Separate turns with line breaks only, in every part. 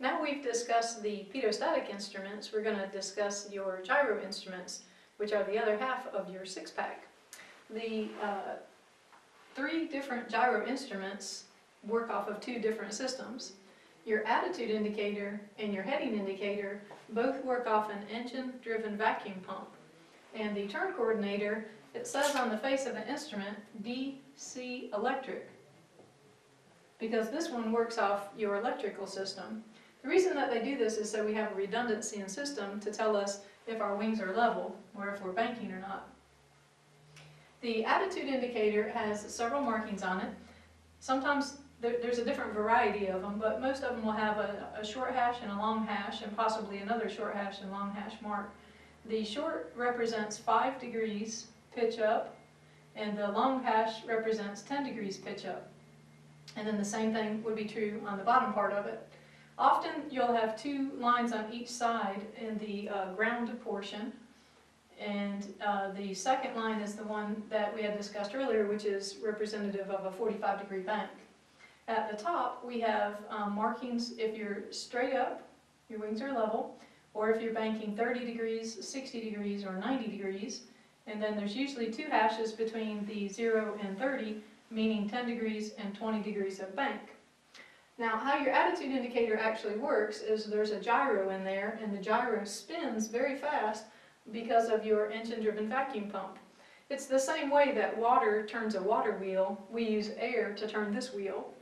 Now we've discussed the pitot-static instruments, we're going to discuss your gyro instruments, which are the other half of your six-pack. The uh, three different gyro instruments work off of two different systems. Your attitude indicator and your heading indicator both work off an engine-driven vacuum pump. And the turn coordinator, it says on the face of the instrument, DC electric, because this one works off your electrical system. The reason that they do this is so we have a redundancy in system to tell us if our wings are level or if we're banking or not. The attitude indicator has several markings on it. Sometimes there, there's a different variety of them, but most of them will have a, a short hash and a long hash and possibly another short hash and long hash mark. The short represents 5 degrees pitch up and the long hash represents 10 degrees pitch up. And then the same thing would be true on the bottom part of it. Often you'll have two lines on each side in the uh, ground portion. And uh, the second line is the one that we had discussed earlier, which is representative of a 45 degree bank. At the top, we have um, markings if you're straight up, your wings are level, or if you're banking 30 degrees, 60 degrees, or 90 degrees. And then there's usually two hashes between the 0 and 30, meaning 10 degrees and 20 degrees of bank. Now, how your attitude indicator actually works is there's a gyro in there, and the gyro spins very fast because of your engine-driven vacuum pump. It's the same way that water turns a water wheel, we use air to turn this wheel.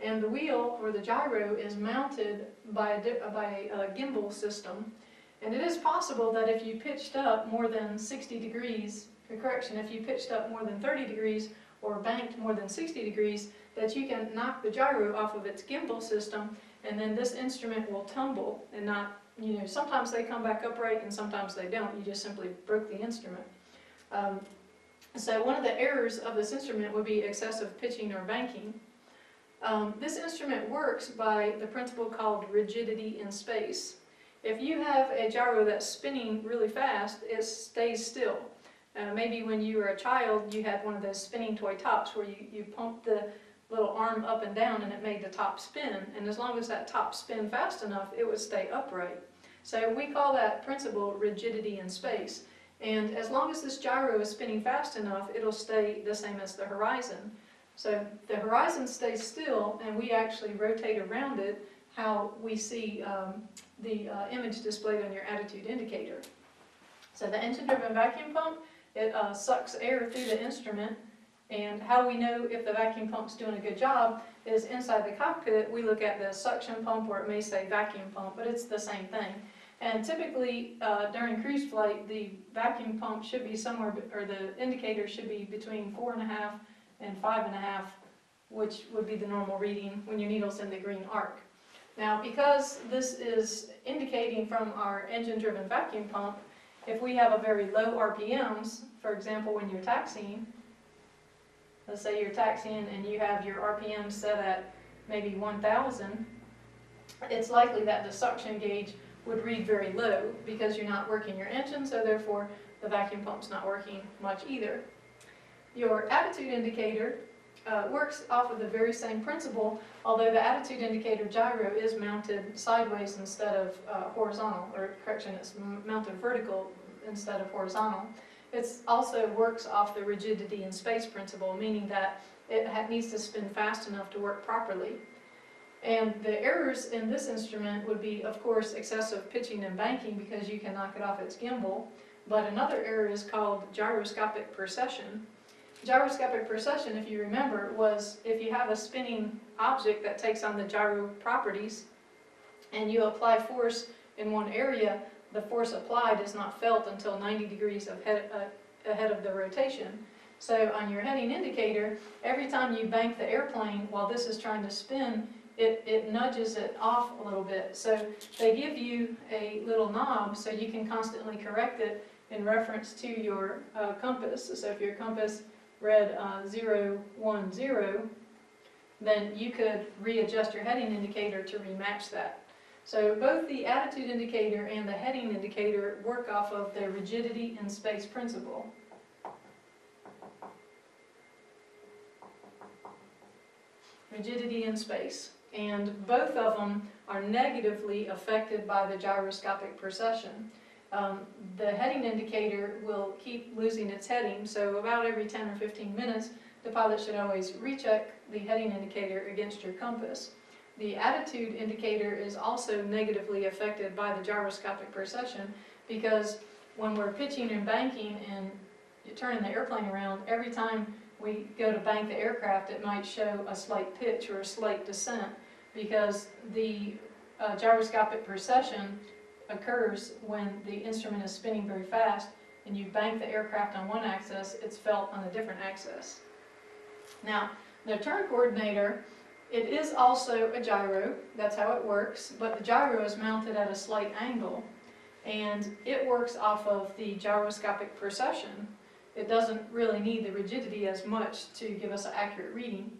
And the wheel, or the gyro, is mounted by a, by a gimbal system. And it is possible that if you pitched up more than 60 degrees, correction, if you pitched up more than 30 degrees, or banked more than 60 degrees, that you can knock the gyro off of its gimbal system and then this instrument will tumble and not, you know, sometimes they come back upright and sometimes they don't. You just simply broke the instrument. Um, so one of the errors of this instrument would be excessive pitching or banking. Um, this instrument works by the principle called rigidity in space. If you have a gyro that's spinning really fast, it stays still. Uh, maybe when you were a child, you had one of those spinning toy tops where you, you pumped the little arm up and down and it made the top spin. And as long as that top spin fast enough, it would stay upright. So we call that principle rigidity in space. And as long as this gyro is spinning fast enough, it'll stay the same as the horizon. So the horizon stays still and we actually rotate around it how we see um, the uh, image displayed on your attitude indicator. So the engine-driven vacuum pump, it uh, sucks air through the instrument and how we know if the vacuum pump's doing a good job is inside the cockpit, we look at the suction pump or it may say vacuum pump, but it's the same thing. And typically uh, during cruise flight, the vacuum pump should be somewhere, or the indicator should be between four and a half and five and a half, which would be the normal reading when your needle's in the green arc. Now, because this is indicating from our engine-driven vacuum pump, if we have a very low RPMs, for example, when you're taxiing, let's say you're taxiing and you have your RPM set at maybe 1,000, it's likely that the suction gauge would read very low because you're not working your engine, so therefore the vacuum pump's not working much either. Your attitude indicator uh, works off of the very same principle, although the attitude indicator gyro is mounted sideways instead of uh, horizontal, or correction, it's mounted vertical instead of horizontal. It also works off the rigidity in space principle, meaning that it needs to spin fast enough to work properly. And the errors in this instrument would be, of course, excessive pitching and banking because you can knock it off its gimbal. But another error is called gyroscopic precession. Gyroscopic precession, if you remember, was if you have a spinning object that takes on the gyro properties and you apply force in one area, the force applied is not felt until 90 degrees ahead, uh, ahead of the rotation. So on your heading indicator, every time you bank the airplane while this is trying to spin, it, it nudges it off a little bit. So they give you a little knob so you can constantly correct it in reference to your uh, compass. So if your compass read uh, 0, 1, 0, then you could readjust your heading indicator to rematch that. So both the attitude indicator and the heading indicator work off of the rigidity in space principle. Rigidity in space. and both of them are negatively affected by the gyroscopic precession. Um, the heading indicator will keep losing its heading, so about every 10 or 15 minutes, the pilot should always recheck the heading indicator against your compass. The attitude indicator is also negatively affected by the gyroscopic precession because when we're pitching and banking and turning the airplane around, every time we go to bank the aircraft, it might show a slight pitch or a slight descent because the uh, gyroscopic precession occurs when the instrument is spinning very fast and you bank the aircraft on one axis, it's felt on a different axis. Now, the turn coordinator, it is also a gyro, that's how it works, but the gyro is mounted at a slight angle and it works off of the gyroscopic precession. It doesn't really need the rigidity as much to give us an accurate reading.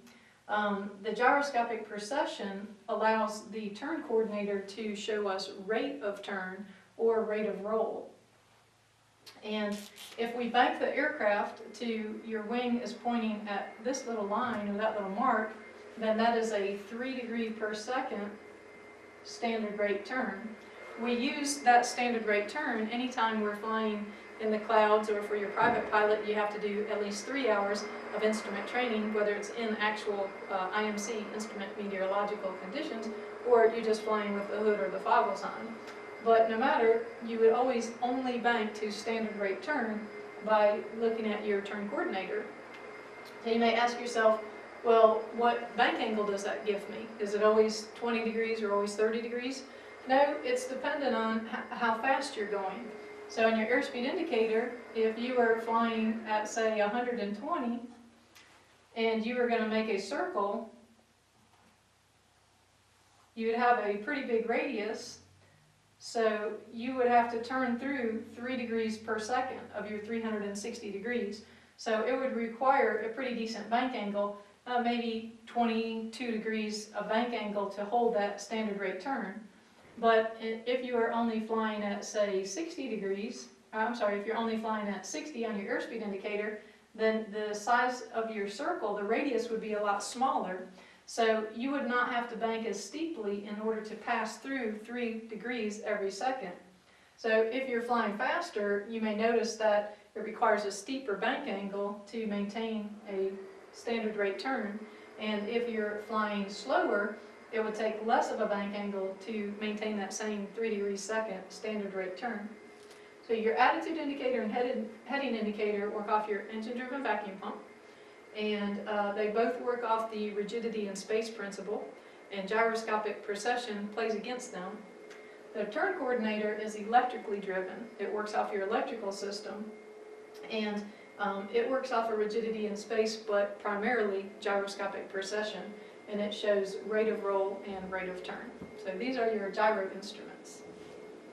Um, the gyroscopic precession allows the turn coordinator to show us rate of turn or rate of roll. And if we bank the aircraft to your wing is pointing at this little line or that little mark, then that is a three degree per second standard rate turn. We use that standard rate turn anytime we're flying in the clouds or for your private pilot, you have to do at least three hours of instrument training, whether it's in actual uh, IMC instrument meteorological conditions or you're just flying with the hood or the foggles on. But no matter, you would always only bank to standard rate turn by looking at your turn coordinator. So you may ask yourself, well, what bank angle does that give me? Is it always 20 degrees or always 30 degrees? No, it's dependent on how fast you're going. So in your airspeed indicator, if you were flying at say 120 and you were going to make a circle, you would have a pretty big radius. So you would have to turn through 3 degrees per second of your 360 degrees. So it would require a pretty decent bank angle, uh, maybe 22 degrees of bank angle to hold that standard rate turn. But if you are only flying at, say, 60 degrees, uh, I'm sorry, if you're only flying at 60 on your airspeed indicator, then the size of your circle, the radius would be a lot smaller. So you would not have to bank as steeply in order to pass through 3 degrees every second. So if you're flying faster, you may notice that it requires a steeper bank angle to maintain a standard rate turn. And if you're flying slower, it would take less of a bank angle to maintain that same 3 degrees second standard rate turn. So your attitude indicator and headed, heading indicator work off your engine-driven vacuum pump, and uh, they both work off the rigidity and space principle, and gyroscopic precession plays against them. The turn coordinator is electrically driven. It works off your electrical system, and um, it works off of rigidity in space, but primarily gyroscopic precession and it shows rate of roll and rate of turn. So these are your gyro instruments.